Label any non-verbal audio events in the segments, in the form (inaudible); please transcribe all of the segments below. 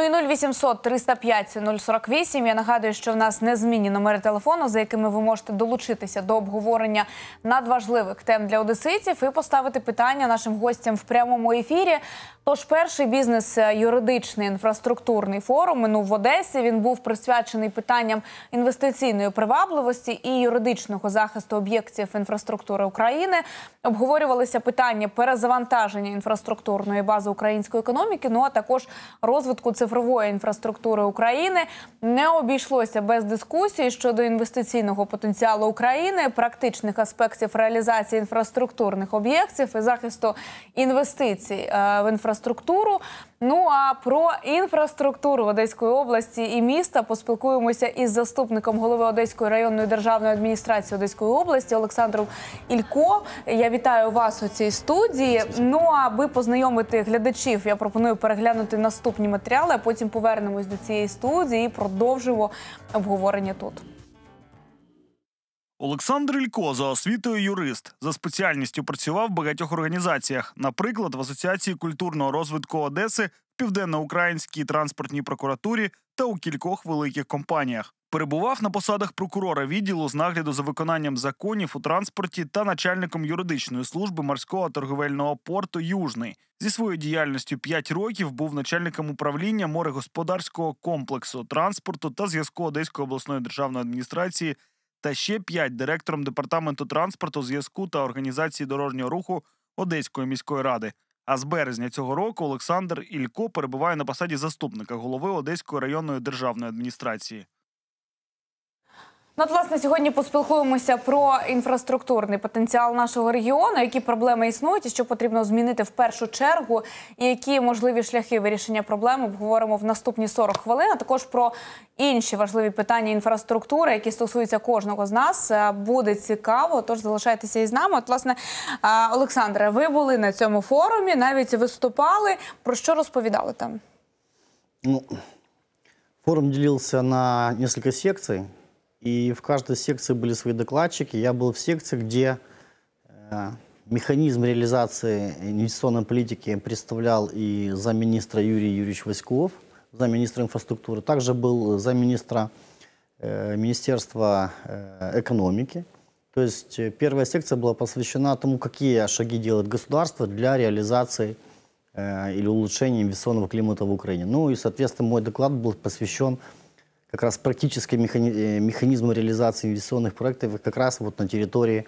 Ну і 0800 305 048. Я нагадую, що в нас незмінні номери телефону, за якими ви можете долучитися до обговорення надважливих тем для одеситів і поставити питання нашим гостям в прямому ефірі. Тож перший бізнес е, юридичний інфраструктурний форум минув в Одесі. Він був присвячений питанням інвестиційної привабливості і юридичного захисту об'єктів інфраструктури України. Обговорювалися питання перезавантаження інфраструктурної бази української економіки. Ну а також розвитку цифрової інфраструктури України. Не обійшлося без дискусії щодо інвестиційного потенціалу України, практичних аспектів реалізації інфраструктурних об'єктів і захисту інвестицій е, в інфраструктуру. Ну а про інфраструктуру Одеської області і міста поспілкуємося із заступником голови Одеської районної державної адміністрації Одеської області Олександром Ілько. Я вітаю вас у цій студії. Ну аби познайомити глядачів, я пропоную переглянути наступні матеріали. а Потім повернемось до цієї студії і продовжимо обговорення тут. Олександр Ілько за освітою юрист за спеціальністю працював в багатьох організаціях, наприклад, в Асоціації культурного розвитку Одеси, в південноукраїнській транспортній прокуратурі та у кількох великих компаніях. Перебував на посадах прокурора відділу з нагляду за виконанням законів у транспорті та начальником юридичної служби морського торговельного порту Южний. Зі своєю діяльністю 5 років був начальником управління морегосподарського комплексу транспорту та зв'язку Одеської обласної державної адміністрації та ще п'ять директором департаменту транспорту, зв'язку та організації дорожнього руху Одеської міської ради. А з березня цього року Олександр Ілько перебуває на посаді заступника голови Одеської районної державної адміністрації. Ну, от, власне, сьогодні поспілкуємося про інфраструктурний потенціал нашого регіону, які проблеми існують, і що потрібно змінити в першу чергу, і які можливі шляхи вирішення проблем обговоримо в наступні 40 хвилин. А також про інші важливі питання інфраструктури, які стосуються кожного з нас. Е, Буде цікаво. Тож залишайтеся із нами. От, власне, е, Олександре, ви були на цьому форумі, навіть виступали. Про що розповідали там? Ну, форум делился на несколько секций, и в каждой секции были свои докладчики. Я был в секции, где э, механизм реализации инвестиционной политики представлял и замминистра Юрий Юрьевич Васьков, замминистра инфраструктуры. Также был замминистра э, Министерства э, экономики. То есть э, первая секция была посвящена тому, какие шаги делает государство для реализации э, или улучшения инвестиционного климата в Украине. Ну и, соответственно, мой доклад был посвящен как раз практической механи- э, механизму реализации инвестиционных проектов как раз вот на территории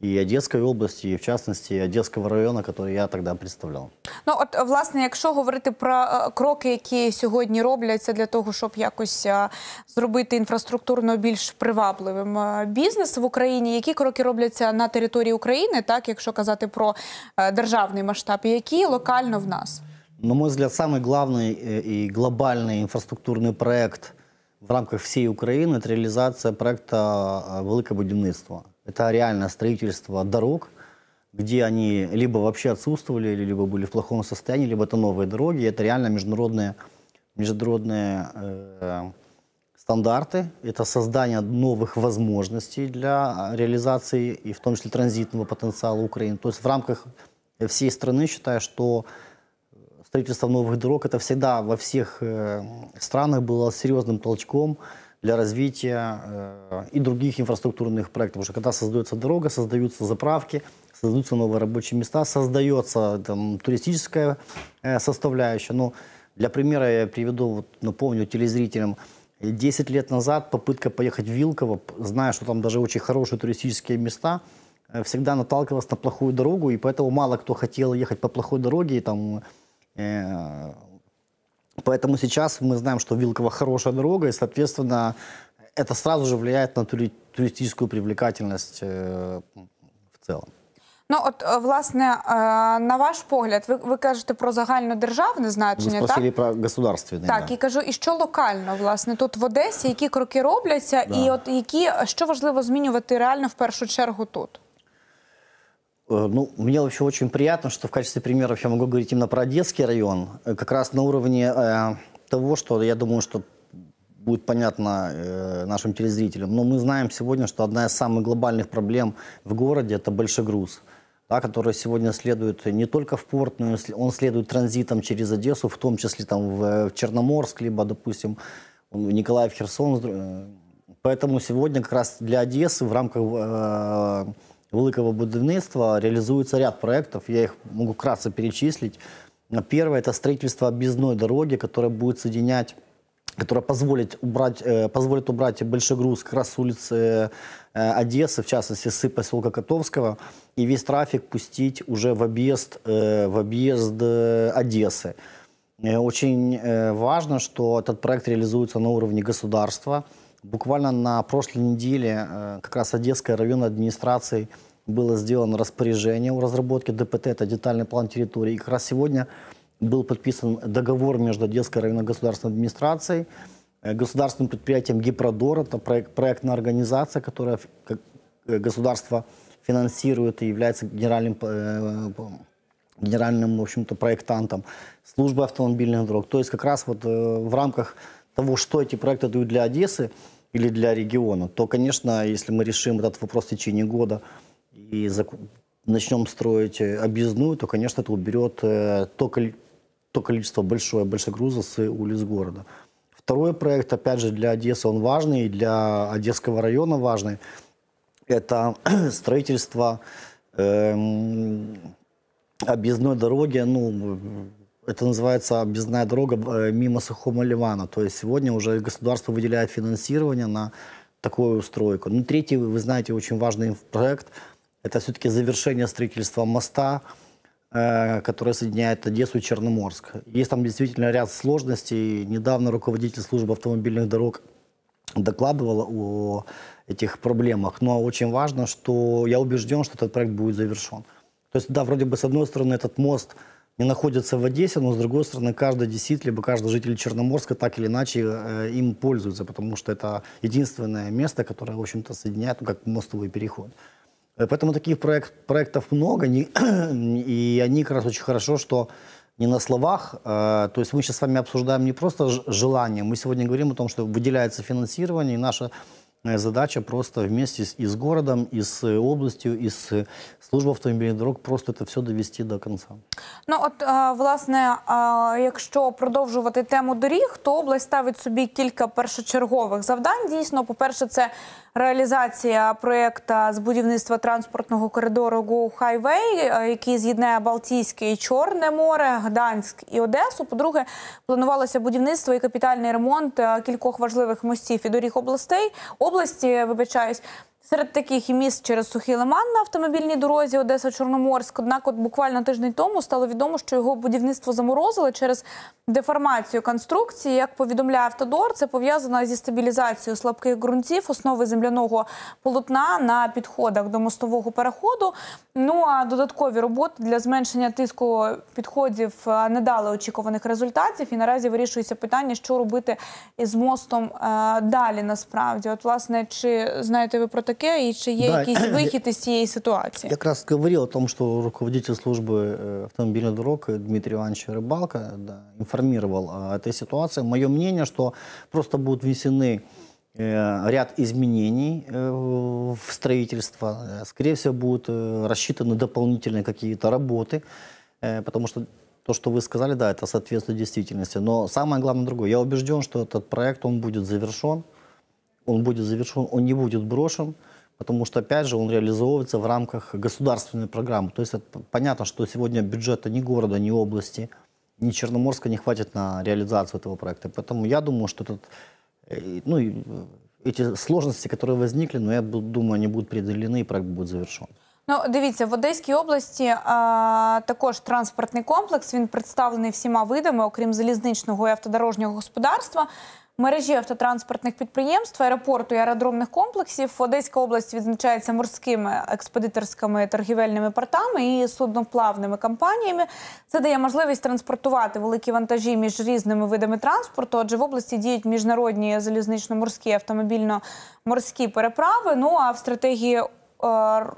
и Одесской области, и в частности Одесского района, который я тогда представлял. Ну, от власне, якщо говорити про е, кроки, які сьогодні робляться для того, щоб якось е, зробити інфраструктурно більш привабливим е, бізнес в Україні, які кроки робляться на території України, так якщо казати про е, державний масштаб, і які локально в нас? На мой взгляд, самый главный э, и глобальный инфраструктурный проект в рамках всей Украины – это реализация проекта э, «Великое будівництво». Это реальное строительство дорог, где они либо вообще отсутствовали, либо были в плохом состоянии, либо это новые дороги. Это реально международные, международные э, стандарты. Это создание новых возможностей для реализации, и в том числе транзитного потенциала Украины. То есть в рамках всей страны считаю, что строительство новых дорог это всегда во всех э, странах было серьезным толчком для развития э, и других инфраструктурных проектов. Потому что когда создается дорога, создаются заправки, создаются новые рабочие места, создается там, туристическая э, составляющая. Но для примера я приведу, вот, напомню телезрителям, 10 лет назад попытка поехать в Вилково, зная, что там даже очень хорошие туристические места, всегда наталкивалась на плохую дорогу, и поэтому мало кто хотел ехать по плохой дороге. И там, поэтому сейчас мы знаем, что Вилково хорошая дорога, и, соответственно, это сразу же влияет на тури- туристическую привлекательность э, в целом. Ну, от е, власне, е, на ваш погляд, ви, ви кажете про загальнодержавне Вы значення, так? спросили про государственные. Так, да. і кажу, і що локально, власне, тут в Одесі, які кроки робляться, і Да. от які що важливо змінювати реально в першу чергу тут? Э, Ну, мне вообще очень приятно, что в качестве примеров я могу говорить именно про Одесский район. Э, Как раз на уровне э, того, что я думаю, что будет понятно э, нашим телезрителям. Но мы знаем сегодня, что одна из самых глобальных проблем в городе – это большой груз. да, который сегодня следует не только в порт, но и он следует транзитом через Одессу, в том числе там в, в Черноморск, либо, допустим, в Николаев, Херсон. э, Поэтому сегодня как раз для Одессы в рамках э, великого будівництва реализуется ряд проектов. Я их могу вкратце перечислить. Первое – это строительство объездной дороги, которая будет соединять которая позволит убрать, позволит убрать большой груз как раз с улиц э, Одессы, в частности, с поселка Котовского, и весь трафик пустить уже в объезд, э, в объезд э, Одессы. Э, Очень важно, что этот проект реализуется на уровне государства. Буквально на прошлой неделе э, как раз Одесской районной администрацией было сделано распоряжение о разработке ДПТ, это детальный план территории. И как раз сегодня был подписан договор между Одесской районной государственной администрацией, э, государственным предприятием Гипродор, это проект, проектная организация, которая э, государство финансирует и является генеральным генеральным, в общем-то, проектантом службы автомобильных дорог. То есть как раз вот в рамках того, что эти проекты дают для Одессы или для региона, то, конечно, если мы решим этот вопрос в течение года и начнем строить э, объездную, то, конечно, это уберет э, то, коли- то количество большое, большегруза с улиц города. Второй проект, опять же, для Одессы он важный, для Одесского района важный. Это (clears throat) строительство эм, объездной дороги, ну, это называется объездная дорога э, мимо Сухого Ливана. То есть сегодня уже государство выделяет финансирование на такую стройку. Ну, третий, вы знаете, очень важный проект – это все-таки завершение строительства моста, э, который соединяет Одессу и Черноморск. Есть там действительно ряд сложностей. Недавно руководитель службы автомобильных дорог докладывала о этих проблемах. Но очень важно, что я убежден, что этот проект будет завершен. То есть, да, вроде бы, с одной стороны, этот мост не находится в Одессе, но с другой стороны, каждый одессит, либо каждый житель Черноморска так или иначе э, им пользуется, потому что это единственное место, которое, в общем-то, соединяет, ну, как мостовый переход. Э, Поэтому таких проект, проектов много, не- (clears throat) и они как раз очень хорошо, что не на словах. э, То есть мы сейчас с вами обсуждаем не просто желание, мы сегодня говорим о том, что выделяется финансирование, и наша задача просто вместе с, и с городом, и с э, областью, и с э, службой автомобильных дорог просто это все довести до конца. Ну от е, власне, е, якщо продовжувати тему доріг, то область ставить собі кілька першочергових завдань. Дійсно, по-перше, це реалізація проєкту з будівництва транспортного коридору Go Highway, е, який з'єднає Балтійське і Чорне море, Гданськ і Одесу. По-друге, планувалося будівництво і капітальний ремонт е, кількох важливих мостів і доріг областей області. Вибачаюсь. Серед таких і міст через сухий лиман на автомобільній дорозі Одеса-Чорноморськ. Однак, от буквально тиждень тому стало відомо, що його будівництво заморозили через деформацію конструкції. Як повідомляє Автодор, це пов'язано зі стабілізацією слабких ґрунтів, основи земляного полотна на підходах до мостового переходу. Ну а додаткові роботи для зменшення тиску підходів е, не дали очікуваних результатів. І наразі вирішується питання, що робити із мостом е, далі. Насправді, от власне, чи знаєте ви про таке, і чи є Да, якийсь (clears throat) вихід із цієї ситуації? Я как раз говорил о том, что руководитель службы э, автомобильных дорог э, Дмитрий Иванович Рыбалка да, информировал о этой ситуации. Мое мнение, что просто будут внесены э, ряд изменений э, в строительство. Э, Скорее всего, будут э, рассчитаны дополнительные какие-то работы, э, потому что то, что вы сказали, да, это соответствует действительности. Но самое главное другое. Я убежден, что этот проект, он будет завершен, он будет завершен, он не будет брошен, потому что, опять же, он реализовывается в рамках государственной программы. То есть это понятно, что сегодня бюджета ни города, ни области, ни Черноморска не хватит на реализацию этого проекта. Поэтому я думаю, что этот, э, ну, и, э, эти сложности, которые возникли, но я бу- думаю, они будут преодолены, и проект будет завершен. Ну, дивіться, в Одеській області а, також транспортний комплекс. Він представлений всіма видами, окрім залізничного і автодорожнього господарства. Мережі автотранспортних підприємств, аеропорту і аеродромних комплексів Одеська область відзначається морськими експедиторськими торгівельними портами і судноплавними компаніями. Це дає можливість транспортувати великі вантажі між різними видами транспорту. Адже в області діють міжнародні залізнично-морські автомобільно-морські переправи. Ну а в стратегії е,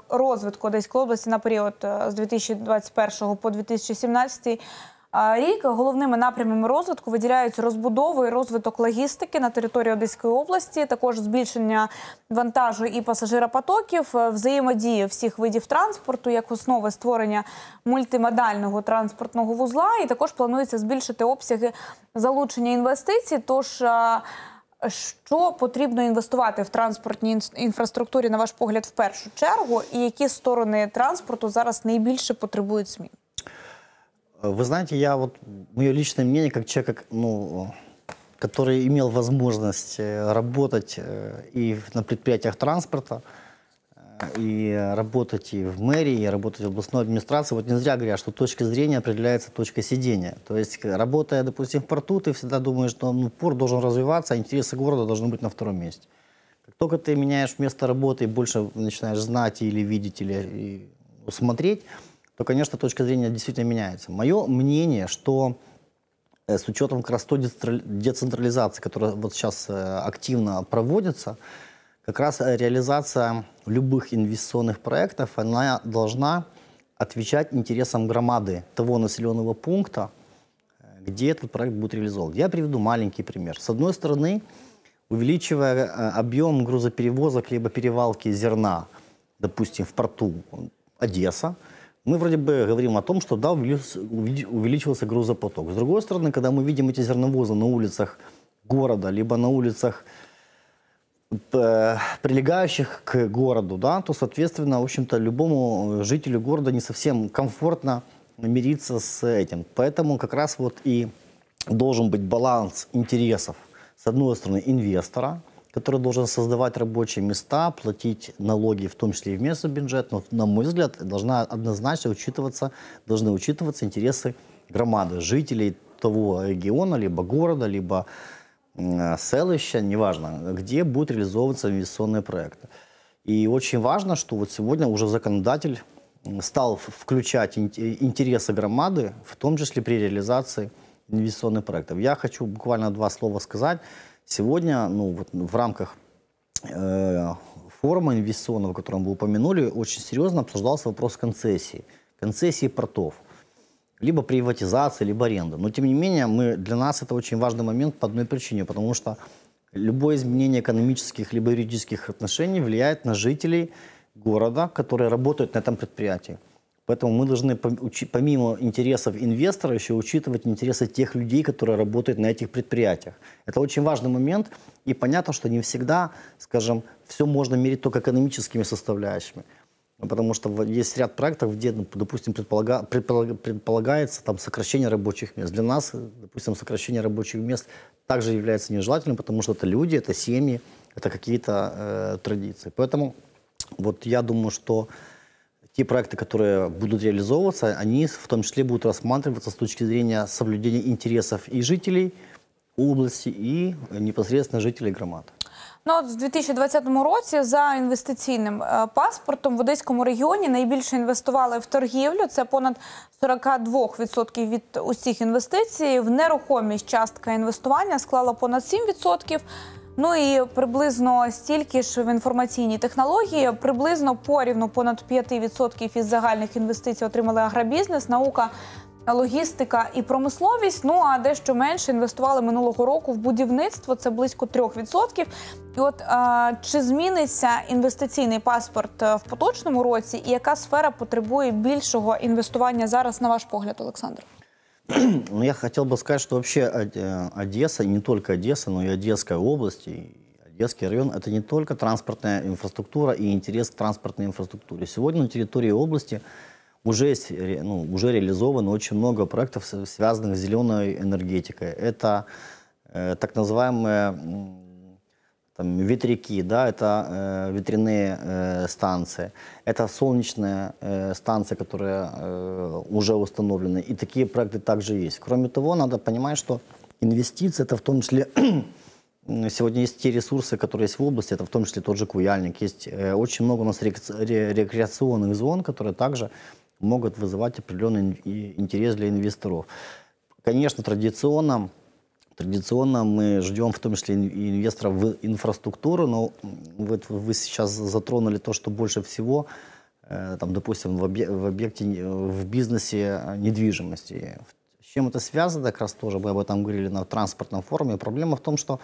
розвитку Одеської області на період е, з 2021 по 2017 а, рік головними напрямами розвитку виділяються розбудову і розвиток логістики на території Одеської області, також збільшення вантажу і пасажиропотоків, е, взаємодії всіх видів транспорту як основи створення мультимодального транспортного вузла. І також планується збільшити обсяги залучення інвестицій. Тож що потрібно інвестувати в транспортній інфраструктурі, на ваш погляд, в першу чергу, і які сторони транспорту зараз найбільше потребують змін? Вы знаете, я вот, мое личное мнение, как человек, ну, который имел возможность э, работать э, и на предприятиях транспорта, э, и работать и в мэрии, и работать в областной администрации. Вот не зря говорят, что точка зрения определяется точкой сидения. То есть, работая, допустим, в порту, ты всегда думаешь, что ну, порт должен развиваться, а интересы города должны быть на втором месте. Как только ты меняешь место работы и больше начинаешь знать или видеть, или смотреть, то, конечно, точка зрения действительно меняется. Мое мнение, что э, с учетом как раз той децентрали- децентрализации, которая вот сейчас э, активно проводится, как раз э, реализация любых инвестиционных проектов, она должна отвечать интересам громады того населенного пункта, где этот проект будет реализован. Я приведу маленький пример. С одной стороны, увеличивая объем грузоперевозок либо перевалки зерна, допустим, в порту Одесса, мы вроде бы говорим о том, что да, увеличился, увели- увеличился грузопоток. С другой стороны, когда мы видим эти зерновозы на улицах города, либо на улицах э, прилегающих к городу, да, то, соответственно, в общем-то, любому жителю города не совсем комфортно мириться с этим. Поэтому как раз вот и должен быть баланс интересов. С одной стороны, инвестора, который должен создавать рабочие места, платить налоги, в том числе и в местный бюджет, но, на мой взгляд, должна однозначно учитываться, должны учитываться интересы громады, жителей того региона, либо города, либо м, селища, неважно, где будут реализовываться инвестиционные проекты. И очень важно, что вот сегодня уже законодатель стал включать ин- интересы громады, в том числе при реализации инвестиционных проектов. Я хочу буквально два слова сказать. Сегодня ну, вот в рамках э, форума инвестиционного, который вы упомянули, очень серьезно обсуждался вопрос концессии. Концессии портов либо приватизация, либо аренда. Но тем не менее, мы, для нас это очень важный момент по одной причине, потому что любое изменение экономических либо юридических отношений влияет на жителей города, которые работают на этом предприятии. Поэтому мы должны помимо интересов инвестора еще учитывать интересы тех людей, которые работают на этих предприятиях. Это очень важный момент, и понятно, что не всегда, скажем, все можно мерить только экономическими составляющими. Ну, Потому что есть ряд проектов, где, ну, допустим, предполага- предполага- предполагается там, сокращение рабочих мест. Для нас, допустим, сокращение рабочих мест также является нежелательным, потому что это люди, это семьи, это какие-то э, традиции. Поэтому вот я думаю, что те проекты, которые будут реализовываться, они в том числе будут рассматриваться с точки зрения соблюдения интересов и жителей области, и э, непосредственно жителей громад. Ну, от в 2020 році за інвестиційним е, паспортом в Одеському регіоні найбільше інвестували в торгівлю. Це понад 42% від усіх інвестицій. В нерухомість частка інвестування склала понад 7%. Ну і приблизно стільки ж в інформаційні технології, приблизно порівну понад 5% із загальних інвестицій отримали агробізнес, наука, логістика і промисловість. Ну а дещо менше інвестували минулого року в будівництво. Це близько 3%. І от а, чи зміниться інвестиційний паспорт е, в поточному році, і яка сфера потребує більшого інвестування зараз, на ваш погляд, Олександр? (clears throat) Ну, я хотел бы сказать, что вообще э, Одесса, не только Одесса, но и Одесская область, и Одесский район, это не только транспортная инфраструктура и интерес к транспортной инфраструктуре. Сегодня на территории области уже, есть, ну, уже реализовано очень много проектов, связанных с зеленой энергетикой. Это э, так называемые там, ветряки, да, это э, ветряные э, станции, это солнечные э, станции, которые э, уже установлены, и такие проекты также есть. Кроме того, надо понимать, что инвестиции, это в том числе, (clears throat) сегодня есть те ресурсы, которые есть в области, это в том числе тот же Куяльник, есть э, очень много у нас рек- ре- рекреационных зон, которые также могут вызывать определенный интерес для инвесторов. Конечно, традиционно Традиционно мы ждем в том числе инвесторов в инфраструктуру, но вот вы сейчас затронули то, что больше всего, э, там, допустим, в, объе- в объекте, в бизнесе э, недвижимости. С чем это связано, как раз тоже мы об этом говорили на транспортном форуме. Проблема в том, что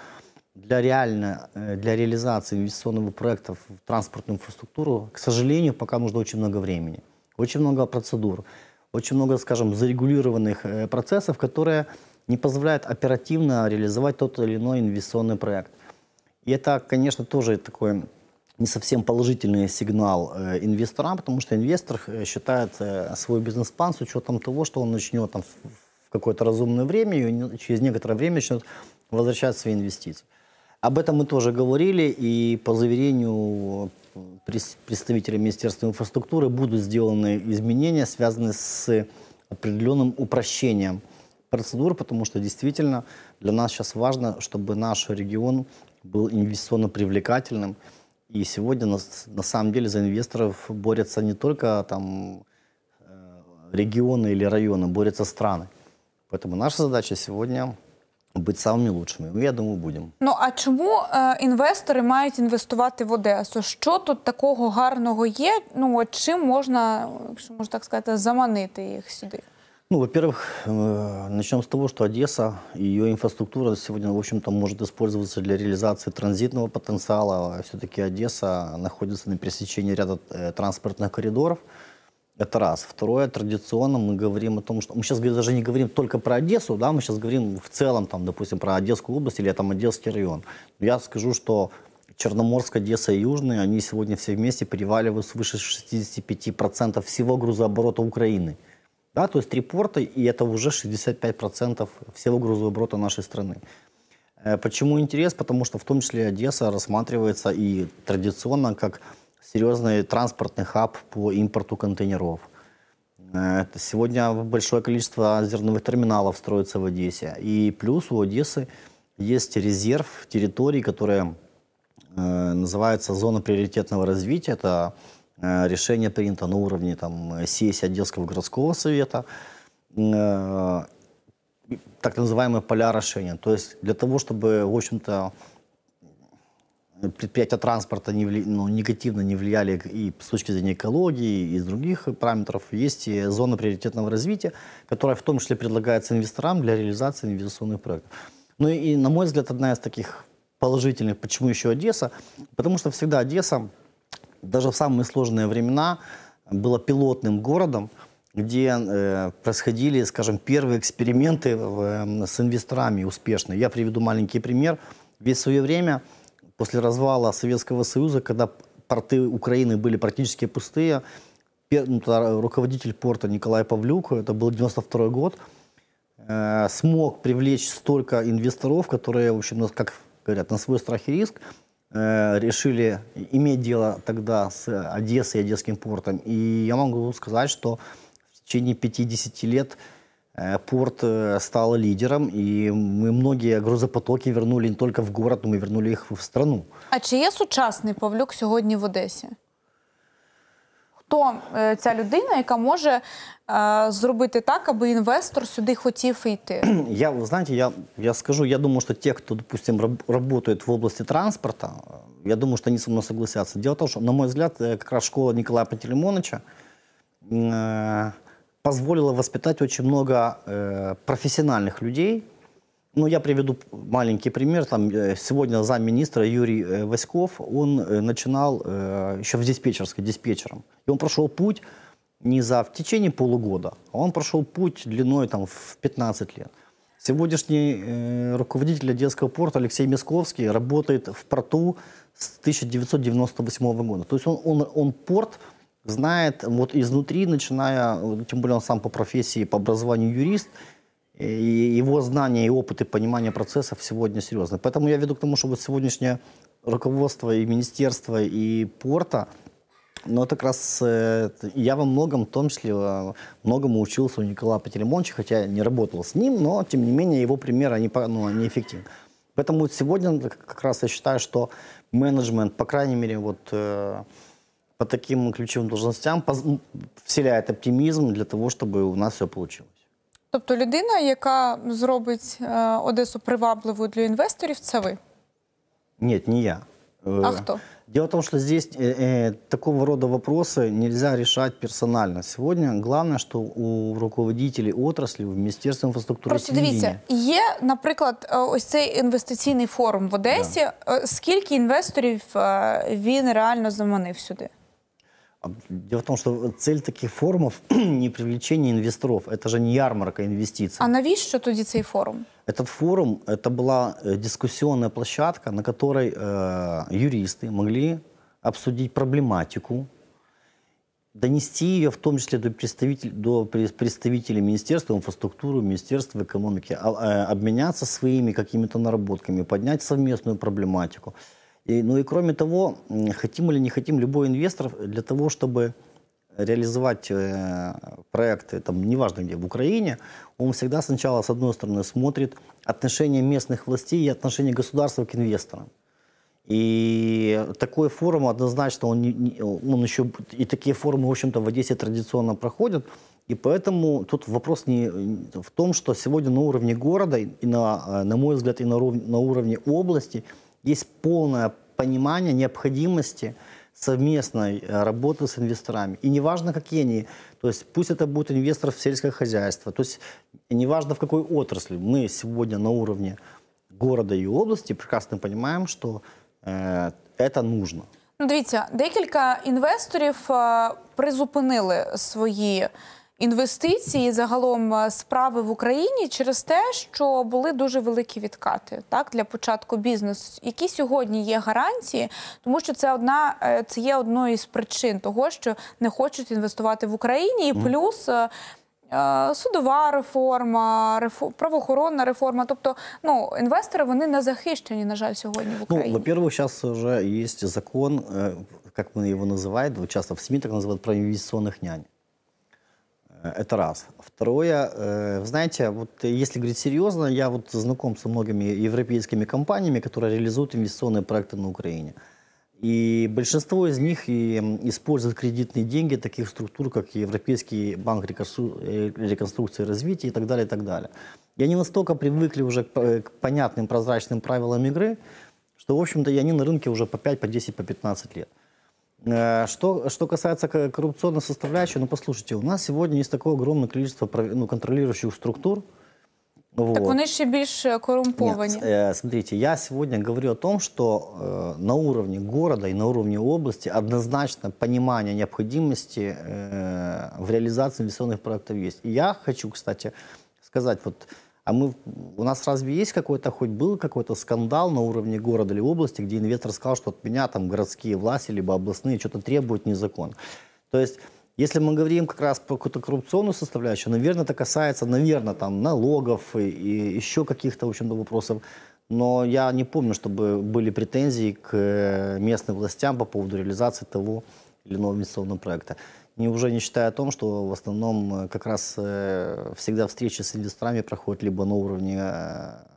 для, реально, э, для реализации инвестиционного проекта в транспортную инфраструктуру, к сожалению, пока нужно очень много времени, очень много процедур, очень много, скажем, зарегулированных э, процессов, которые не позволяют оперативно реализовать тот или иной инвестиционный проект. И это, конечно, тоже такой не совсем положительный сигнал э, инвесторам, потому что инвестор э, считает э, свой бизнес-план с учетом того, что он начнет там, в какое-то разумное время и через некоторое время начнет возвращать свои инвестиции. Об этом мы тоже говорили, и по заверению представителя Министерства инфраструктуры будут сделаны изменения, связанные с определенным упрощением процедур, потому что действительно для нас сейчас важно, чтобы наш регион был инвестиционно привлекательным. И сегодня на, с- на самом деле за инвесторов борются не только там э, регионы или районы, борются страны. Поэтому наша задача сегодня быть самыми лучшими. Ну, я думаю, будем. Ну а чому е, інвестори мають інвестувати в Одесу? Що тут такого гарного є? Ну от чим можна, якщо можна так сказати, заманити їх сюди? Ну, во-первых, э, начнем с того, что Одесса и ее инфраструктура сегодня, в общем-то, может использоваться для реализации транзитного потенциала. Все-таки Одесса находится на пересечении ряда э, транспортных коридоров. Это раз. Второе, традиционно мы говорим о том, что мы сейчас даже не говорим только про Одессу, да, мы сейчас говорим в целом, там, допустим, про Одесскую область или там Одесский район. Я скажу, что Черноморск, Одесса и Южный, они сегодня все вместе переваливают свыше 65% всего грузооборота Украины. Да, то есть три порта, и это уже 65% всего грузооборота нашей страны. Э, Почему интерес? Потому что в том числе Одесса рассматривается и традиционно как серьезный транспортный хаб по импорту контейнеров. Э, Сегодня большое количество зерновых терминалов строится в Одессе. И плюс у Одессы есть резерв территорий, которые э, называется зона приоритетного развития. Это решение принято на уровне там, э, сессии Одесского городского совета. Э, так называемые поля решения. То есть для того, чтобы, в общем-то, предприятия транспорта не вли- ну, негативно не влияли и с точки зрения экологии, и из других параметров, есть и зона приоритетного развития, которая в том числе предлагается инвесторам для реализации инвестиционных проектов. Ну и, на мой взгляд, одна из таких положительных, почему еще Одесса, потому что всегда Одесса, даже в самые сложные времена, была пилотным городом, где э, происходили, скажем, первые эксперименты э, с инвесторами успешные. Я приведу маленький пример. Весь свое время, после развала Советского Союза, когда порты Украины были практически пустые, пер- ну, руководитель порта Николай Павлюк, это был 92 год, э, смог привлечь столько инвесторов, которые, в общем, как говорят, на свой страх и риск решили иметь дело тогда с Одессой и Одесским портом. И я могу сказать, что в течение 50 лет э, порт э, стал лидером, и мы многие грузопотоки вернули не только в город, но мы вернули их в страну. А чи є сучасний Павлюк сьогодні в Одесі? Хто е, ця людина, яка може е, зробити так, аби інвестор сюди хотів йти? (clears throat) Я, вы знаете, я, я скажу, я думаю, что те, кто, допустим, раб- работает в области транспорта, э, я думаю, что они со мной согласятся. Дело в том, что, на мой взгляд, э, как раз школа Николая Пантелеймоновича э, позволила воспитать очень много э, профессиональных людей. Ну, я приведу маленький пример. Там, э, сегодня замминистра Юрий э, Васьков, он э, начинал еще в диспетчерской, диспетчером. И он прошел путь не за в течение полугода, а он прошел путь длиной там, в 15 лет. Сегодняшний э, руководитель Одесского порта Алексей Месковский работает в порту с 1998 года. То есть он, он, он порт знает вот изнутри, начиная, тем более он сам по профессии, по образованию юрист, и его знания и опыт и понимание процессов сегодня серьезны. Поэтому я веду к тому, что вот сегодняшнее руководство и министерства, и порта, но это как раз э, я во многом, в том числе, э, многому учился у Николая Пателемонча, хотя не работал с ним, но, тем не менее, его примеры, они, ну, они эффективны. Поэтому сегодня как раз я считаю, что менеджмент, по крайней мере, вот э, по таким ключевым должностям вселяет оптимизм для того, чтобы у нас все получилось. Тобто людина, яка зробить е, Одесу привабливою для інвесторів, це ви. Нет, не я. Э, А хто? Дело в том, что здесь э, э, такого рода вопросы нельзя решать персонально. Сегодня главное, что у руководителей отрасли, в Министерстве инфраструктуры Просто и дивіться, телевидения є, наприклад, е, ось цей інвестиційний форум в Одесі. Е, Скільки інвесторів е, він реально заманив сюди? А Дело в том, что цель таких форумов (clears throat) не привлечение инвесторов. Это же не ярмарка инвестиций. А навіщо тоді цей форум? Этот форум – это была э, дискуссионная площадка, на которой э, юристы могли обсудить проблематику, донести ее в том числе до, представитель, до представителей Министерства инфраструктуры, Министерства экономики, а- э, обменяться своими какими-то наработками, поднять совместную проблематику. И, ну и кроме того, хотим или не хотим, любой инвестор для того, чтобы реализовать э, проекты, там, неважно где, в Украине, он всегда сначала, с одной стороны, смотрит отношение местных властей и отношение государства к инвесторам. И такой форум однозначно, он, он еще, и такие форумы, в общем-то, в Одессе традиционно проходят. И поэтому тут вопрос не в том, что сегодня на уровне города, и на, э, на мой взгляд, и на, на уровне области есть полное понимание необходимости совместной э, работы с инвесторами. И неважно, какие они, то есть пусть это будет инвестор в сельское хозяйство, то есть неважно в какой отрасли, мы сегодня на уровне города и области прекрасно понимаем, что э, это нужно. Ну, дивіться, декілька інвесторів е, призупинили свої інвестиції загалом е, справи в Україні через те, що були дуже великі відкати так для початку бізнесу. Які сьогодні є гарантії, тому що це одна е, це є одною із причин того, що не хочуть інвестувати в Україні, і плюс. е, е, Судова реформа, рефо- правоохоронна реформа. Тобто, ну інвестори вони не захищені, на жаль, сьогодні в Ну, Україні. во-первых, сейчас уже есть закон, э, как мы его называем, вот часто в СМИ так называют, про инвестиционных нянь. Э, Это раз. Второе, э, вы знаете, вот если говорить серьезно, я вот знаком со многими европейскими компаниями, которые реализуют инвестиционные проекты на Украине. И большинство из них и, используют кредитные деньги таких структур, как Европейский банк э, реконструкции и развития и так далее, и так далее. И они настолько привыкли уже к понятным прозрачным правилам игры, что, в общем-то, и они на рынке уже по 5, по 10, по 15 лет. Э, Что, что касается коррупционной составляющей, ну, послушайте, у нас сегодня есть такое огромное количество ну, контролирующих структур. Так Вот. вони ще більш е, корумповані. Нет, э, смотрите, я сегодня говорю о том, что э, на уровне города и на уровне области однозначно понимание необходимости э, в реализации инвестиционных проектов есть. И я хочу, кстати, сказать, вот, а мы, у нас разве есть какой-то, хоть был какой-то скандал на уровне города или области, где инвестор сказал, что от меня там городские власти либо областные что-то требуют незаконно? То есть если мы говорим как раз про какую-то коррупционную составляющую, наверное, это касается, наверное, там налогов и, и еще каких-то, в общем-то, вопросов. Но я не помню, чтобы были претензии к э, местным властям по поводу реализации того или иного инвестиционного проекта. Не, уже не считая о том, что в основном э, как раз э, всегда встречи с инвесторами проходят либо на уровне э,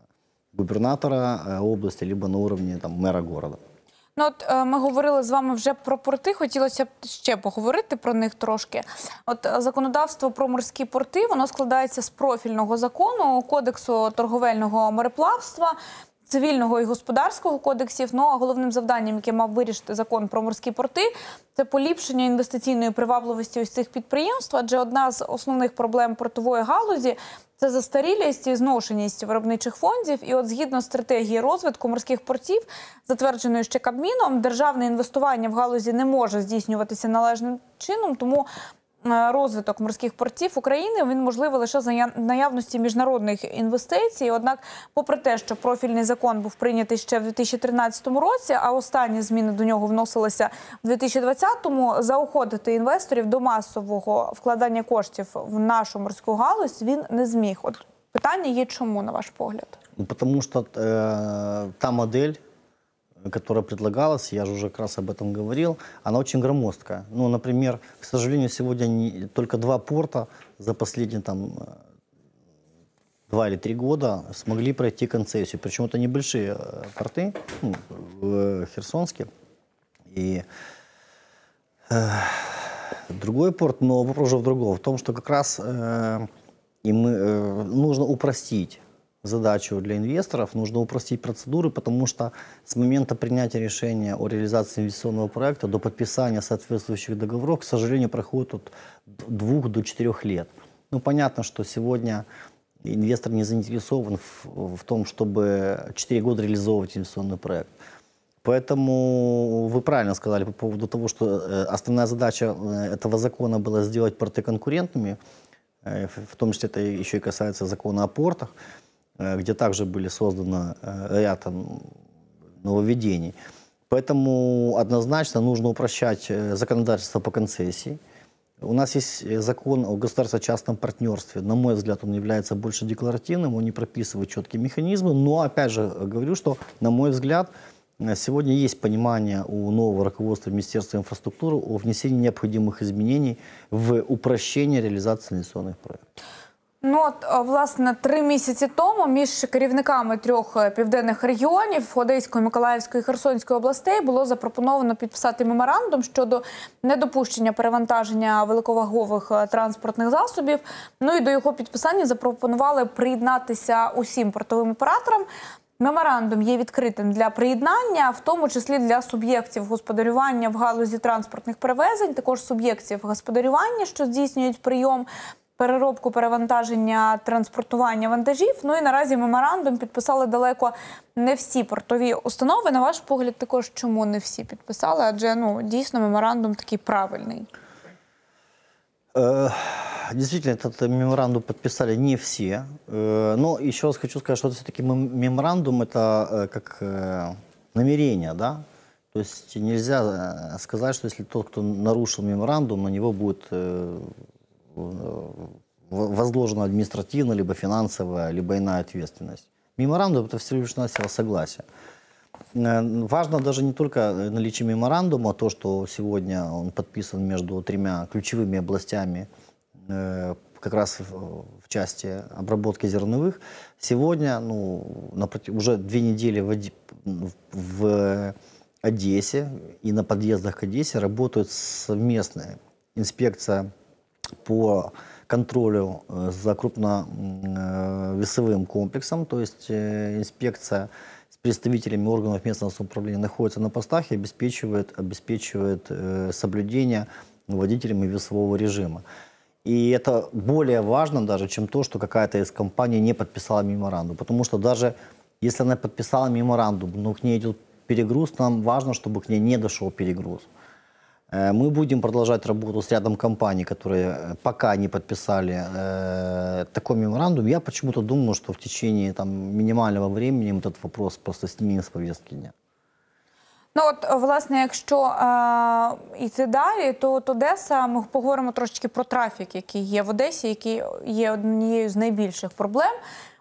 губернатора э, области, либо на уровне там, мэра города. Ну, от е, ми говорили з вами вже про порти. Хотілося б ще поговорити про них трошки. От е, законодавство про морські порти воно складається з профільного закону, кодексу торговельного мореплавства. Цивільного і господарського кодексів, ну а головним завданням, яке мав вирішити закон про морські порти, це поліпшення інвестиційної привабливості ось цих підприємств. Адже одна з основних проблем портової галузі це застарілість і зношеність виробничих фондів. І от згідно стратегії розвитку морських портів, затвердженої ще Кабміном, державне інвестування в галузі не може здійснюватися належним чином, тому розвиток морських портів України він можливий лише за наявності міжнародних інвестицій. Однак, попри те, що профільний закон був прийнятий ще в 2013 році, а останні зміни до нього вносилися в 2020-му, заохотити інвесторів до масового вкладання коштів в нашу морську галузь він не зміг. От питання є, чому на ваш погляд? Ну, потому что э, та модель, которая предлагалась, я же уже как раз об этом говорил, она очень громоздкая. Ну, например, к сожалению, сегодня не, только два порта за последние там э, два или три года смогли пройти концессию. Причем это небольшие э, порты, ну, в Херсонске. И э, другой порт, но вопрос уже в другом. В том, что как раз э, и мы, э, нужно упростить задачу для инвесторов. Нужно упростить процедуры, потому что с момента принятия решения о реализации инвестиционного проекта до подписания соответствующих договоров, к сожалению, проходит от двух до четырех лет. Ну, понятно, что сегодня инвестор не заинтересован в, в том, чтобы 4 года реализовывать инвестиционный проект. Поэтому вы правильно сказали по поводу того, что э, основная задача э, этого закона была сделать порты конкурентными, э, в том числе это еще и касается закона о портах, где также были созданы ряд нововведений. Поэтому однозначно нужно упрощать законодательство по концессии. У нас есть закон о государственно-частном партнерстве. На мой взгляд, он является больше декларативным, он не прописывает четкие механизмы. Но, опять же, говорю, что, на мой взгляд, Сегодня есть понимание у нового руководства Министерства инфраструктуры о внесении необходимых изменений в упрощение реалізації інвестиційних проєктів. Ну от е, власне три місяці тому між керівниками трьох е, південних регіонів Одеської, Миколаївської і Херсонської областей було запропоновано підписати меморандум щодо недопущення перевантаження великовагових е, транспортних засобів. Ну і до його підписання запропонували приєднатися усім портовим операторам. Меморандум є відкритим для приєднання, в тому числі для суб'єктів господарювання в галузі транспортних перевезень, також суб'єктів господарювання, що здійснюють прийом Переробку перевантаження транспортування вантажів. Ну і наразі меморандум підписали далеко не всі портові установи. На ваш погляд, також чому не всі підписали? Адже ну дійсно меморандум такий правильний. Э, действительно, этот меморандум подписали не все. Э, но еще раз хочу сказать, что все-таки меморандум это э, как намерение, да? То есть нельзя сказать, что если тот, кто нарушил меморандум, на него будет возложена административная, либо финансовая, либо иная ответственность. Меморандум – это всего лишь навсего согласие. Важно даже не только наличие меморандума, то, что сегодня он подписан между тремя ключевыми областями, э, как раз в, части обработки зерновых. Сегодня, ну, уже две недели в, в Одессе и на подъездах к Одессе работают совместная инспекция по контролю э, за крупновесовым комплексом, то есть э, инспекция представителями органов местного самоуправления находится на постах и обеспечивает, обеспечивает э, соблюдение водителями весового режима. И это более важно даже, чем то, что какая-то из компаний не подписала меморандум. Потому что даже если она подписала меморандум, но к ней идет перегруз, нам важно, чтобы к ней не дошел перегруз. Э, мы будем продолжать работу с рядом компаний, которые э, пока не подписали э, такой меморандум. Я почему-то думаю, что в течение там, минимального времени этот вопрос просто снимем с повестки дня. Ну от власне, якщо е, йти далі, то от Одеса, ми поговоримо трошечки про трафік, який є в Одесі, який є однією з найбільших проблем.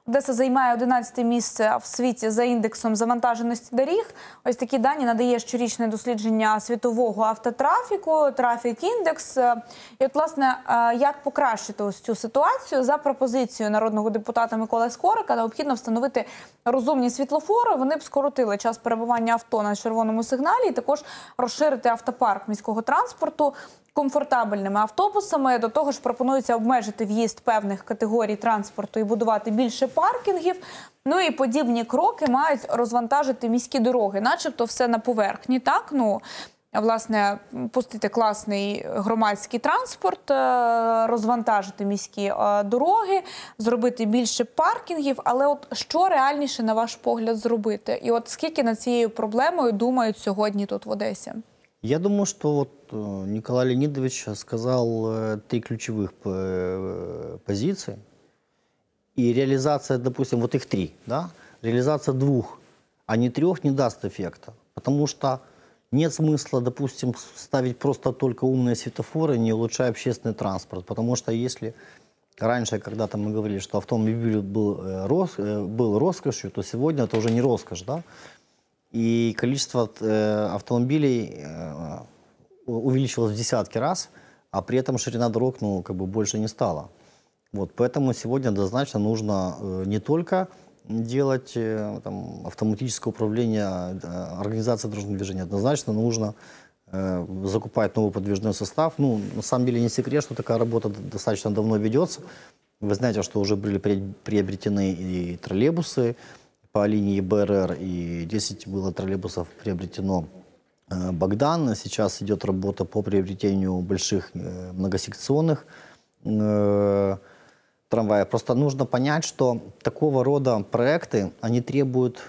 Одеса займає 11 місце в світі за індексом завантаженості доріг. Ось такі дані надає щорічне дослідження світового автотрафіку, трафік індекс. І от, власне, е, як покращити ось цю ситуацію за пропозицією народного депутата Миколи Скорика, необхідно встановити розумні світлофори. Вони б скоротили час перебування авто на червоному сигналі, і також розширити автопарк міського транспорту комфортабельними автобусами. До того ж, пропонується обмежити в'їзд певних категорій транспорту і будувати більше паркінгів. Ну і подібні кроки мають розвантажити міські дороги, начебто, все на поверхні. Так ну. Власне, пустити класний громадський транспорт, е, розвантажити міські е, дороги, зробити більше паркінгів. Але от що реальніше на ваш погляд зробити? І от скільки над цією проблемою думають сьогодні тут в Одесі? Я думаю, что вот э, Николай Леонидович сказал э, три ключевых э, позиции. И реализация, допустим, вот их три, да, реализация двух, а не трех не даст эффекта. Потому что нет смысла, допустим, ставить просто только умные светофоры, не улучшая общественный транспорт. Потому что если раньше когда-то мы говорили, что автомобиль был, был роскошью, то сегодня это уже не роскошь, да? И количество э, автомобилей э, увеличилось в десятки раз, а при этом ширина дорог ну, как бы больше не стала. Вот, поэтому сегодня однозначно нужно э, не только делать э, там, автоматическое управление э, дорожного движения, однозначно нужно закупать новый подвижной состав. Ну, на самом деле не секрет, что такая работа достаточно давно ведется. Вы знаете, что уже были при- приобретены и троллейбусы по линии БРР, и 10 было троллейбусов приобретено э, Богдан. Сейчас идет работа по приобретению больших э, многосекционных э, трамваев. Просто нужно понять, что такого рода проекты, они требуют,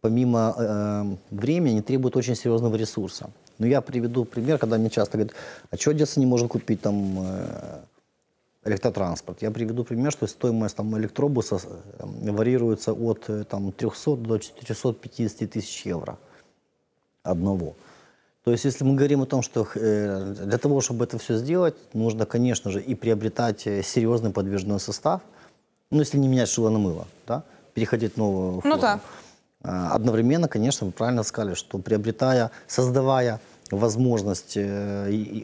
помимо э, времени, они требуют очень серьезного ресурса. Но я приведу пример, когда мне часто говорят, а что Одесса не может купить там э, электротранспорт. Я приведу пример, что стоимость там, электробуса э, варьируется от э, там, 300 до 450 тысяч евро одного. То есть, если мы говорим о том, что э, для того, чтобы это все сделать, нужно, конечно же, и приобретать серьезный подвижной состав, ну, если не менять шило на мыло, да, переходить в новую форму. так. А, Одновременно, конечно, вы правильно сказали, что приобретая, создавая возможность э,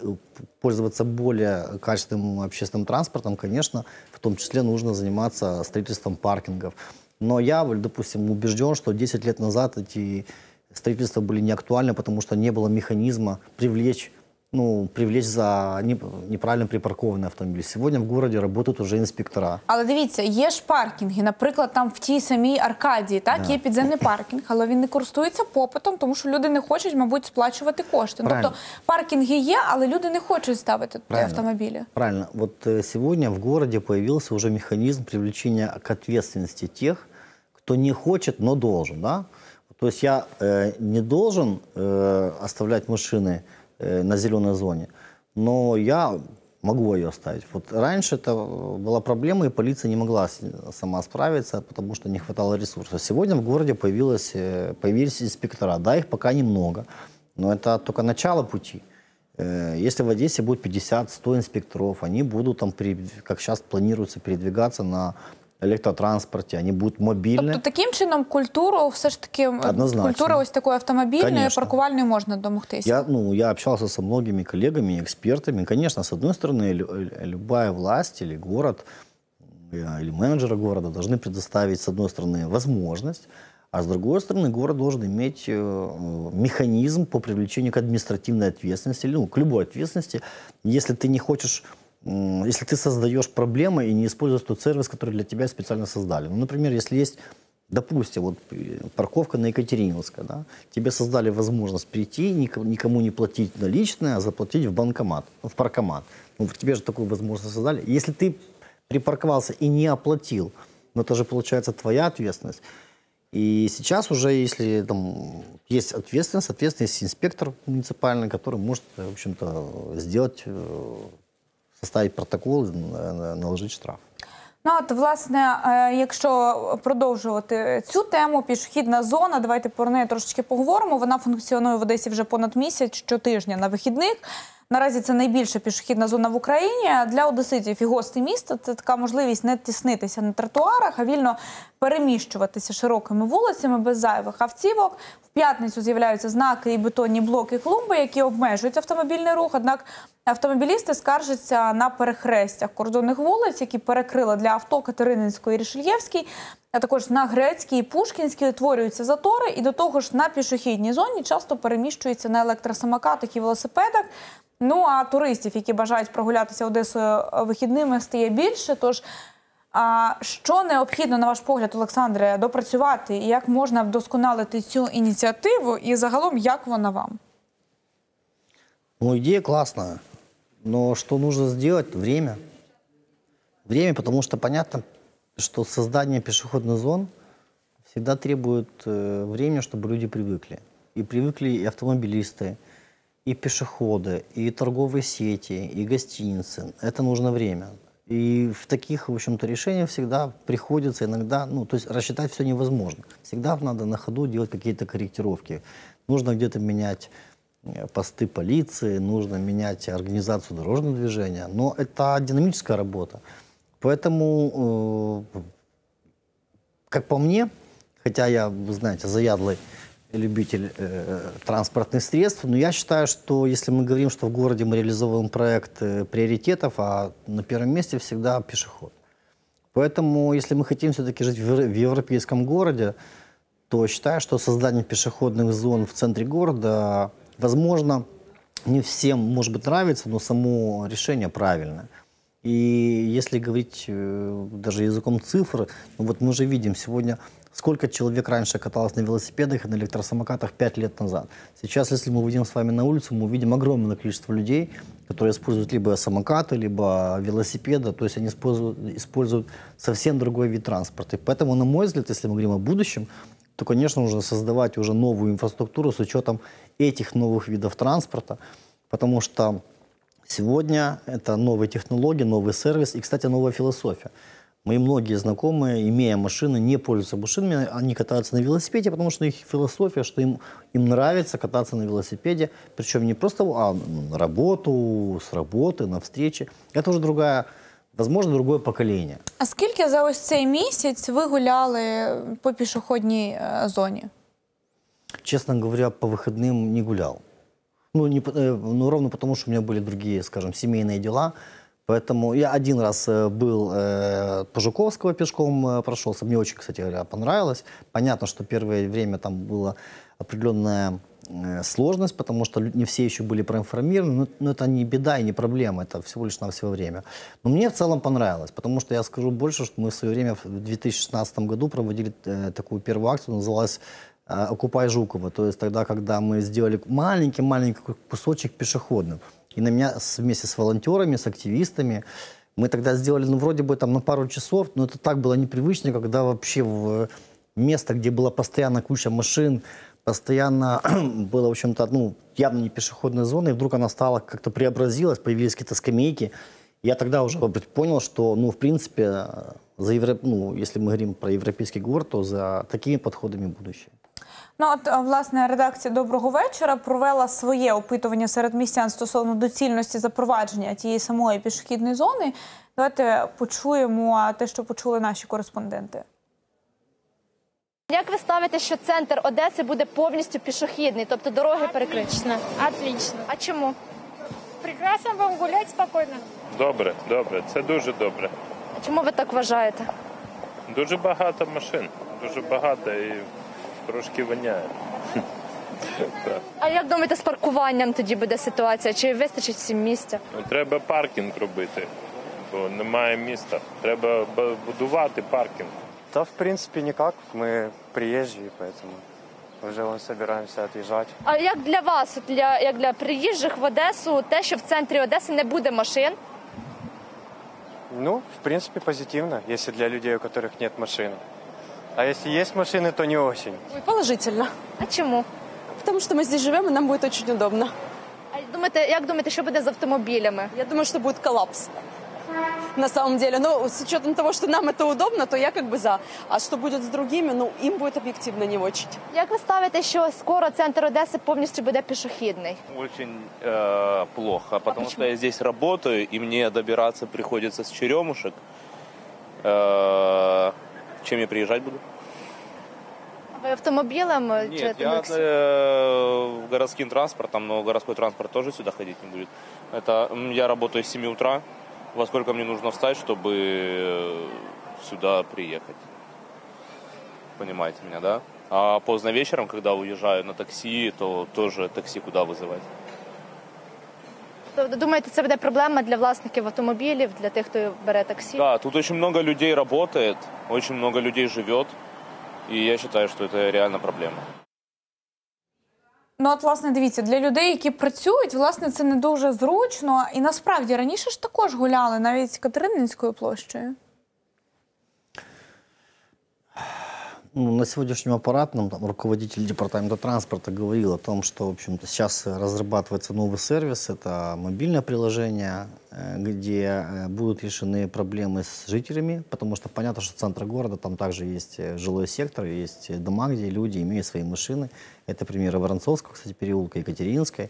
пользоваться более качественным общественным транспортом, конечно, в том числе нужно заниматься строительством паркингов. Но я, допустим, убежден, что 10 лет назад эти строительства были не актуальны, потому что не было механизма привлечь ну, привлечь за не- неправильно припаркованный автомобиль. Сегодня в городе работают уже инспектора. Але дивіться, є ж паркінги, наприклад, там в тій самій Аркадії, так є підземний паркінг, але він не користується попитом, тому що люди не хочуть, мабуть, сплачувати кошти. Ну, Правильно. Тобто паркінги є, але люди не хочуть ставити туди Правильно. автомобілі. Правильно. Вот э, сегодня в городе появился уже механизм привлечения к ответственности тех, кто не хочет, но должен. Да? То есть я э, не должен э, оставлять машины э, На зеленой зоне, но я могу ее оставить. Вот раньше это была проблема, и полиция не могла сама справиться, потому что не хватало ресурсов. Сегодня в городе появилось, э, появились инспектора. Да, их пока немного, но это только начало пути. Э, Если в Одессе будет 50-100 инспекторов, они будут там, как сейчас планируется, передвигаться на электротранспорте, они будут мобильны. Тобто таким чином культуру все ж таки м, Однозначно. культура ось такої автомобільної, Конечно. паркувальної можна домогтися. Я, ну, я общался со многими коллегами, экспертами. Конечно, с одной стороны, лю- э, любая власть или город, э, или менеджеры города должны предоставить, с одной стороны, возможность, а с другой стороны, город должен иметь э, механизм по привлечению к административной ответственности, или, ну, к любой ответственности, если ты не хочешь м, если ты создаешь проблемы и не используешь тот сервис, который для тебя специально создали. Ну, например, если есть Допустим, вот э, парковка на Екатерининска, да, тебе создали возможность прийти, никому, не платить наличные, а заплатить в банкомат, в паркомат. Ну, тебе же такую возможность создали. Если ты припарковался и не оплатил, ну, это же получается твоя ответственность. И сейчас уже, если там есть ответственность, соответственно, есть инспектор муниципальный, который может, в общем-то, сделать, э, составить протокол, э, наложить штраф. Ну от власне, е, якщо продовжувати цю тему, пішохідна зона, давайте про неї трошечки поговоримо. Вона функціонує в Одесі вже понад місяць щотижня на вихідних. Наразі це найбільша пішохідна зона в Україні. Для одеситів і гостей міста це така можливість не тіснитися на тротуарах, а вільно переміщуватися широкими вулицями без зайвих автівок. В п'ятницю з'являються знаки і бетонні блоки клумби, які обмежують автомобільний рух. Однак автомобілісти скаржаться на перехрестях кордонних вулиць, які перекрили для авто Катерининської і Рішельєвській, а також на Грецькій і Пушкінській утворюються затори. І до того ж на пішохідній зоні часто переміщуються на електросамокатах і велосипедах. Ну а туристів, які бажають прогулятися Одесою вихідними, стає більше. Тож а що необхідно, на ваш погляд, Олександре, допрацювати і як можна вдосконалити цю ініціативу, і загалом як вона вам? Ну, идея классная. Но что нужно сделать? Время. Время, потому что понятно, что создание пешеходных зон всегда требует э, времени, чтобы люди привыкли. И привыкли и автомобилисты, и пешеходы, и торговые сети, и гостиницы. Это нужно время. И в таких, в общем-то, решениях всегда приходится иногда, ну, то есть рассчитать все невозможно. Всегда надо на ходу делать какие-то корректировки. Нужно где-то менять э, посты полиции, нужно менять организацию дорожного движения. Но это динамическая работа. Поэтому, э, как по мне, хотя я, вы знаете, заядлый любитель э, транспортных средств, но я считаю, что если мы говорим, что в городе мы реализовываем проект э, приоритетов, а на первом месте всегда пешеход. Поэтому, если мы хотим все-таки жить в, в европейском городе, то считаю, что создание пешеходных зон в центре города, возможно, не всем, может быть, нравится, но само решение правильное. И если говорить э, даже языком цифр, ну вот мы же видим сегодня, сколько человек раньше каталось на велосипедах и на электросамокатах пять лет назад. Сейчас, если мы выйдем с вами на улицу, мы увидим огромное количество людей, которые используют либо самокаты, либо велосипеды, то есть они используют, используют совсем другой вид транспорта. И поэтому, на мой взгляд, если мы говорим о будущем, то, конечно, нужно создавать уже новую инфраструктуру с учетом этих новых видов транспорта, потому что сегодня это новые технологии, новый сервис и, кстати, новая философия. Мои многие знакомые, имея машины, не пользуются машинами, они катаются на велосипеде, потому что их философия, что им, им нравится кататься на велосипеде, причем не просто а, на работу, с работы, на встречи. Это уже другая, возможно, другое поколение. А скільки за ось цей місяць ви гуляли по пішохідній е, зоні? Честно говоря, по выходным не гулял. Ну, не, по- э, ну, ровно потому, что у меня были другие, скажем, семейные дела. Поэтому я один раз э, был э, по Жуковского пешком э, прошелся. Мне очень, кстати говоря, понравилось. Понятно, что первое время там была определенная э, сложность, потому что не все еще были проинформированы. Но, но это не беда и не проблема, это всего лишь навсего время. Но мне в целом понравилось, потому что я скажу больше, что мы в свое время в 2016 году проводили такую первую акцию, называлась «Окупай Жукова». То есть тогда, когда мы сделали маленький-маленький кусочек пешеходным. И на меня вместе с волонтерами, с активистами, мы тогда сделали, ну, вроде бы там на пару часов, но это так было непривычно, когда вообще в место, где была постоянно куча машин, постоянно (clears throat) было, в общем-то, ну, явно не пешеходная зона, и вдруг она стала как-то преобразилась, появились какие-то скамейки. Я тогда уже понял, что, ну, в принципе, э, за Евро... ну, если мы говорим про европейский город, то за такими подходами будущее. Ну, от е, власне редакція Доброго вечора провела своє опитування серед містян стосовно доцільності запровадження тієї самої пішохідної зони. Давайте почуємо те, що почули наші кореспонденти. Як ви ставите, що центр Одеси буде повністю пішохідний, тобто дороги перекриті? Отлично. А чому? Прекрасно вам гулять спокойно. Добре, добре, це дуже добре. А чому ви так вважаєте? Дуже багато машин, дуже багато і трошки воняє. А як думаєте, з паркуванням тоді буде ситуація? Чи вистачить всім місця? Ну, Треба паркінг робити, бо немає міста. Треба б- будувати паркінг. Да, в принципе, никак. Мы приезжие, поэтому уже вон собираемся отъезжать. А як для вас, от для як для приїжджих в Одесу, те, що в центрі Одеси не буде машин? Ну, в принципе, позитивно, если для людей, у которых нет машины. А если есть машины, то не очень. Ой, Положительно. А чому? Потому что мы здесь живем, и нам будет очень удобно. А думаєте, як думаєте, що буде з автомобілями? Я думаю, что будет коллапс. На самом деле. Но с учетом того, что нам это удобно, то я как бы за. А что будет с другими, ну, им будет объективно не очень. Як ви ставите, що скоро центр Одеси повністю буде пішохідний? Очень э, плохо, потому что я здесь работаю, и мне добираться приходится с Черемушек. Э, чем я приезжать буду? Ви автомобілем чи Нет, я таксі? э, городским транспортом, но городской транспорт тоже сюда ходить не будет. Это я работаю с 7 утра. Во сколько мне нужно встать, чтобы э, сюда приехать? Понимаете меня, да? А поздно вечером, когда уезжаю на такси, то тоже такси куда вызывать? Тобто, думаєте, це буде проблема для власників автомобілів, для тих, хто бере таксі? Да, тут очень много людей работает, очень много людей живет, и я считаю, что это реально проблема. Ну, от, власне, дивіться, для людей, які працюють, власне, це не дуже зручно. І насправді раніше ж також гуляли навіть Катерининською площею. На сегодняшнем аппаратном там, руководитель департамента транспорта говорил о том, что, в общем-то, сейчас разрабатывается новый сервис. Это мобильное приложение, э, где э, будут решены проблемы с жителями, потому что понятно, что центр города, там также есть э, жилой сектор, есть э, дома, где люди имеют свои машины. Это примеры Воронцовского, кстати, переулка, Екатеринской.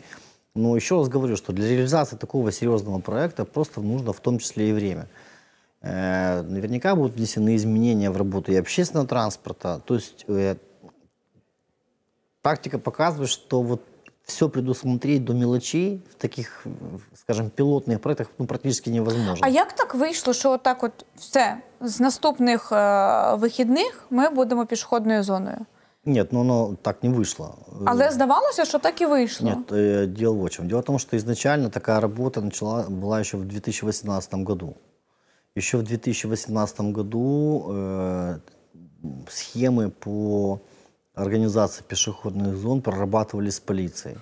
Но еще раз говорю, что для реализации такого серьезного проекта просто нужно в том числе и время. Э, Наверняка будут внесены изменения в работу и общественного транспорта. То есть э, практика показывает, что вот все предусмотреть до мелочей в таких, э, скажем, пилотных проектах ну, практически невозможно. А як так вийшло, що отак от все з наступних е, вихідних ми будемо пішохідною зоною? Нет, ну оно так не вышло. Але здавалося, що так і вийшло. Нет, э, дело в чем. Дело в том, что изначально такая работа начала, была еще в 2018 году. Еще в 2018 году э, схемы по организации пешеходных зон прорабатывались с полицией.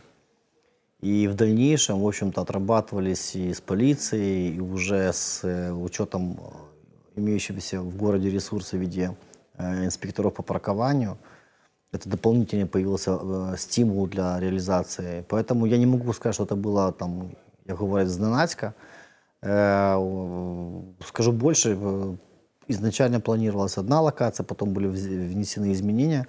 И в дальнейшем, в общем-то, отрабатывались и с полицией, и уже с э, учетом э, имеющегося в городе ресурса в виде э, инспекторов по паркованию. Это дополнительно появился э, стимул для реализации. Поэтому я не могу сказать, что это было там, я говорю, зненацька. Э, Скажу больше, э, изначально планировалась одна локация, потом были внесены изменения.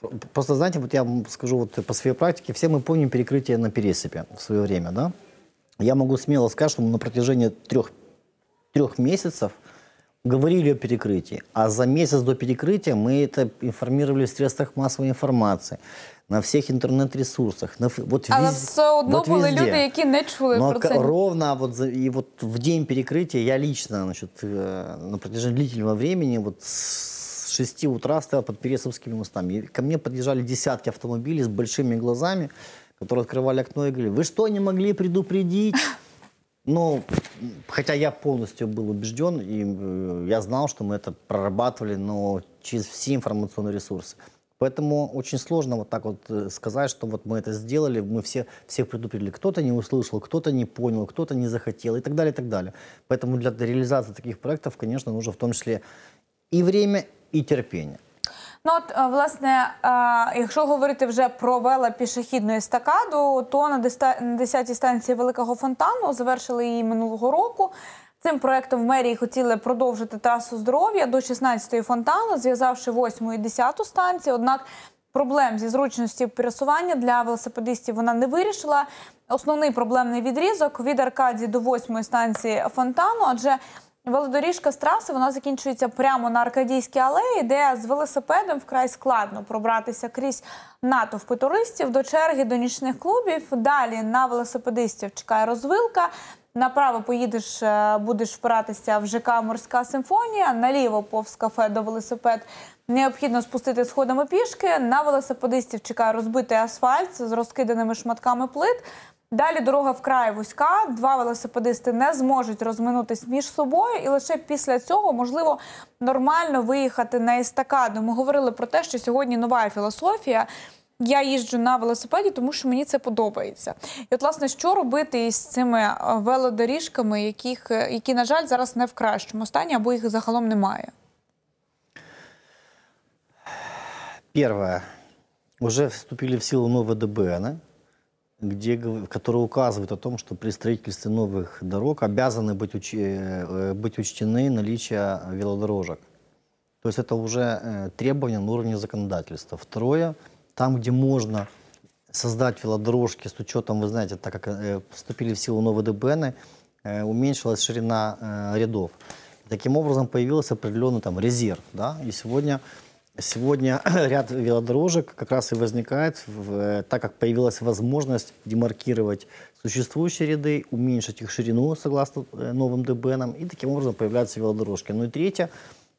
Про- Просто, знаете, вот я вам скажу вот по своей практике, все мы помним перекрытие на Пересыпе в свое время, да? Я могу смело сказать, что на протяжении трех, трех месяцев говорили о перекрытии, а за месяц до перекрытия мы это информировали в средствах массовой информации, на всех интернет-ресурсах. На, вот Але вез- все одно вот були везде. люди, які не чули Но про к- це. ровно вот, и вот в день перекрытия я лично значит, э, на протяжении длительного времени вот с 6 утра стоял под Пересовскими мостами. И ко мне подъезжали десятки автомобилей с большими глазами, которые открывали окно и говорили, вы что, не могли предупредить? (laughs) Ну, хотя я полностью был убежден, и э, я знал, что мы это прорабатывали, но через все информационные ресурсы. Поэтому очень сложно вот так вот э, сказать, что вот мы это сделали, мы все, всех предупредили. Кто-то не услышал, кто-то не понял, кто-то не захотел и так далее, и так далее. Поэтому для реализации таких проектов, конечно, нужно в том числе и время, и терпение. Ну от е, власне, е, якщо говорити вже про велопішохідну естакаду, то на диста- 10-й станції Великого Фонтану завершили її минулого року. Цим проектом в мерії хотіли продовжити трасу здоров'я до 16-ї фонтану, зв'язавши 8 і 10 станції. Однак проблем зі зручності пересування для велосипедистів вона не вирішила. Основний проблемний відрізок від Аркадії до 8 станції фонтану, адже Велодоріжка з траси вона закінчується прямо на Аркадійській алеї, де з велосипедом вкрай складно пробратися крізь натовпи туристів до черги до нічних клубів. Далі на велосипедистів чекає розвилка. Направо поїдеш, е, будеш впиратися в ЖК Морська симфонія, наліво повз кафе до велосипед. Необхідно спустити сходами пішки. На велосипедистів чекає розбитий асфальт з розкиданими шматками плит. Далі дорога вкрай вузька. Два велосипедисти не зможуть розминутись між собою, і лише після цього можливо нормально виїхати на естакаду. Ми говорили про те, що сьогодні нова філософія. Я їжджу на велосипеді, тому що мені це подобається. І от, власне, що робити із цими е, велодоріжками, яких, е, які, на жаль, зараз не в кращому стані, або їх загалом немає. Первое. Уже вступили в силу новые ДБН, где, которые указывают о том, что при строительстве новых дорог обязаны быть, уч- э, быть учтены наличие велодорожек. То есть это уже э, требования на уровне законодательства. Второе, там, где можно создать велодорожки с учетом, вы знаете, так как э, вступили в силу новые ДБН, э, уменьшилась ширина э, рядов. Таким образом появился определенный там резерв. Да? И сегодня, сегодня (clears throat) ряд велодорожек как раз и возникает, в- так как появилась возможность демаркировать существующие ряды, уменьшить их ширину согласно э, новым ДБНам, и таким образом появляются велодорожки. Ну и третье,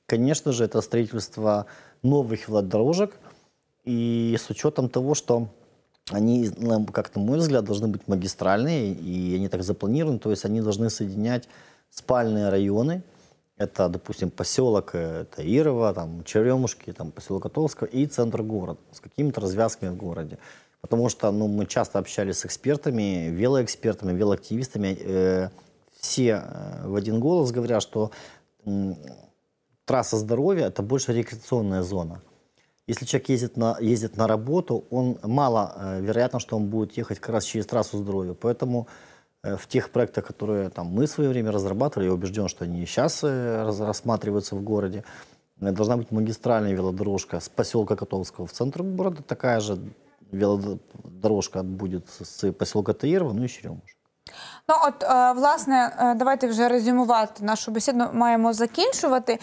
конечно же, это строительство новых велодорожек, и с учетом того, что они, как на мой взгляд, должны быть магистральные, и они так запланированы, то есть они должны соединять спальные районы, это, допустим, поселок, э, это Ирова, там, Черемушки, там, поселок Котовского и центр города с какими-то развязками в городе. Потому что ну, мы часто общались с экспертами, велоэкспертами, велоактивистами. э, все э, в один голос говорят, что м, трасса здоровья – это больше рекреационная зона. Если человек ездит на, ездит на работу, он мало э, вероятно, что он будет ехать как раз через трассу здоровья. Поэтому э, в тех проектах, которые там, мы в свое время разрабатывали, я убежден, что они сейчас э, рассматриваются в городе, э, должна быть магистральная велодорожка с поселка Котовского в центр города, такая же велодорожка будет с поселка Таирова, ну и Черемуш. Ну от е, власне, е, давайте вже резюмувати нашу бесіду. Маємо закінчувати.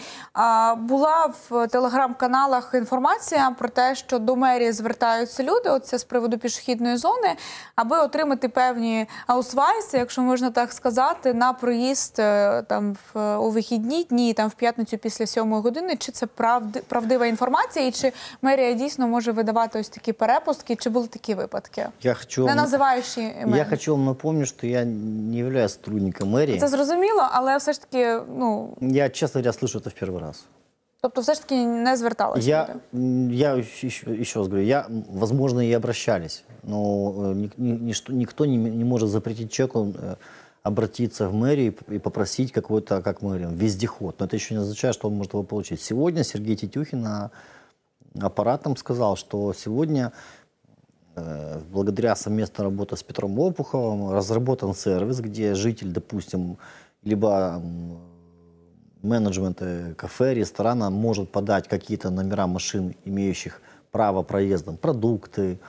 Була в телеграм-каналах інформація про те, що до мерії звертаються люди. Оце з приводу пішохідної зони, аби отримати певні аусвайси, якщо можна так сказати, на проїзд е, там в у вихідні дні, там в п'ятницю після сьомої години. Чи це правди, правдива інформація, і чи мерія дійсно може видавати ось такі перепустки? Чи були такі випадки? Я хочу, Не називаючи імен. я хочу вам напомнить, что я не являюсь сотрудником мэрии. Це зрозуміло, але все ж таки, ну Я, честно говоря, слышу это в первый раз. тобто, все ж таки не зверталися. Я, люди. я еще, еще раз говорю, я, возможно, и обращались, но э, ни- никто не, не может запретить человеку э, обратиться в мэрию и попросить какой-то, как мы говорим, вездеход. Но это еще не означает, что он может его получить. Сегодня Сергей Тетюхин а, аппаратом сказал, что сегодня благодаря совместной работе с Петром Лопуховым разработан сервис, где житель, допустим, либо менеджмент э, кафе, ресторана может подать какие-то номера машин, имеющих право проездом, продукты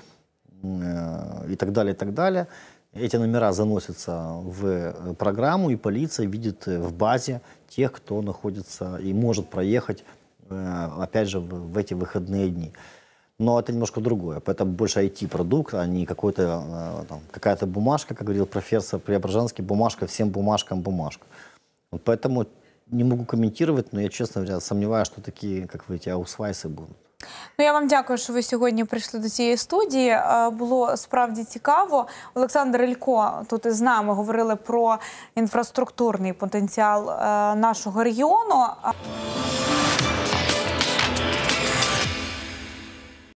э, и так далее, и так далее. Эти номера заносятся в э, программу, и полиция видит э, в базе тех, кто находится и может проехать, э, опять же, в эти выходные дни. Но это немножко другое. Это больше IT-продукт, а не какой-то, э, там, какая-то бумажка, как говорил профессор Преображенский, бумажка всем бумажкам бумажка. Вот поэтому не могу комментировать, но я, честно говоря, сомневаюсь, что такие, как вы, эти аусвайсы будут. Ну я вам дякую, що ви сьогодні прийшли до цієї студії. Е, Було справді цікаво. Олександр Ілько тут із нами говорили про інфраструктурний потенціал е, нашого регіону. А-